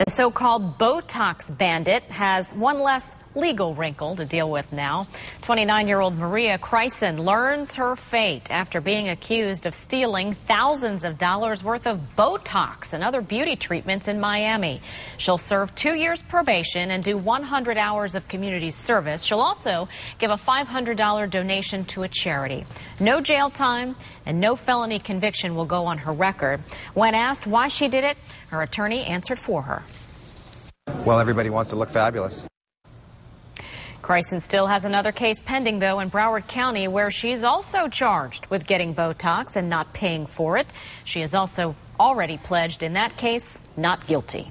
The so-called Botox bandit has one less legal wrinkle to deal with now. 29-year-old Maria Chrysson learns her fate after being accused of stealing thousands of dollars worth of Botox and other beauty treatments in Miami. She'll serve two years probation and do 100 hours of community service. She'll also give a $500 donation to a charity. No jail time and no felony conviction will go on her record. When asked why she did it, her attorney answered for her. Well, everybody wants to look fabulous. Chrysson still has another case pending, though, in Broward County, where she's also charged with getting Botox and not paying for it. She has also already pledged in that case not guilty.